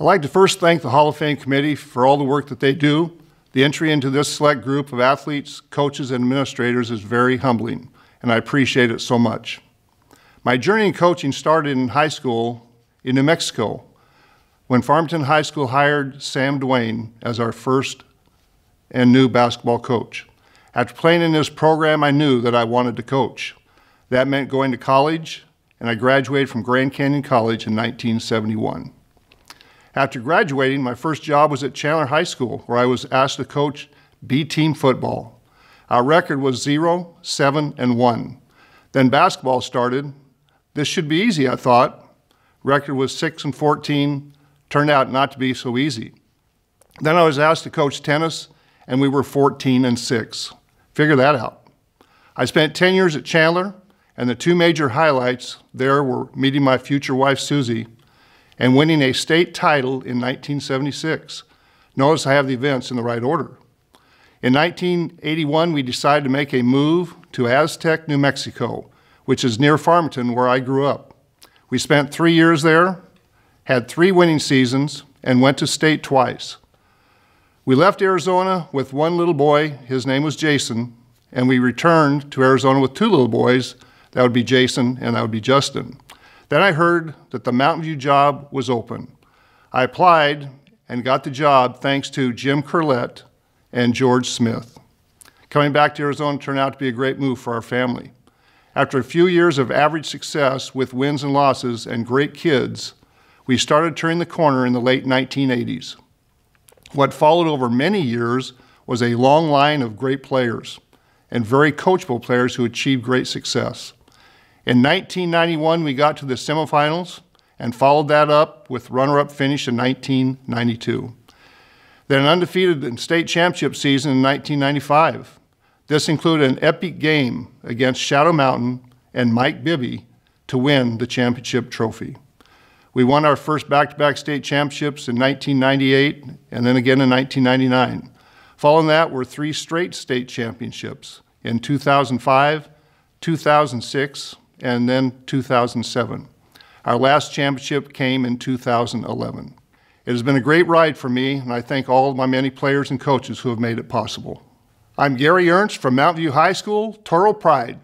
I'd like to first thank the Hall of Fame Committee for all the work that they do. The entry into this select group of athletes, coaches, and administrators is very humbling, and I appreciate it so much. My journey in coaching started in high school in New Mexico when Farmington High School hired Sam Duane as our first and new basketball coach. After playing in this program, I knew that I wanted to coach. That meant going to college, and I graduated from Grand Canyon College in 1971. After graduating, my first job was at Chandler High School, where I was asked to coach B team football. Our record was 0, 7, and 1. Then basketball started. This should be easy, I thought. Record was 6 and 14, turned out not to be so easy. Then I was asked to coach tennis, and we were 14 and 6. Figure that out. I spent 10 years at Chandler, and the two major highlights there were meeting my future wife, Susie, and winning a state title in 1976. Notice I have the events in the right order. In 1981, we decided to make a move to Aztec, New Mexico, which is near Farmington, where I grew up. We spent three years there, had three winning seasons, and went to state twice. We left Arizona with one little boy, his name was Jason, and we returned to Arizona with two little boys, that would be Jason and that would be Justin. Then I heard that the Mountain View job was open. I applied and got the job thanks to Jim Curlett and George Smith. Coming back to Arizona turned out to be a great move for our family. After a few years of average success with wins and losses and great kids, we started turning the corner in the late 1980s. What followed over many years was a long line of great players and very coachable players who achieved great success. In 1991, we got to the semifinals and followed that up with runner-up finish in 1992. Then an undefeated state championship season in 1995. This included an epic game against Shadow Mountain and Mike Bibby to win the championship trophy. We won our first back-to-back state championships in 1998 and then again in 1999. Following that were three straight state championships in 2005, 2006, and then 2007. Our last championship came in 2011. It has been a great ride for me, and I thank all of my many players and coaches who have made it possible. I'm Gary Ernst from Mountain View High School, Toro Pride.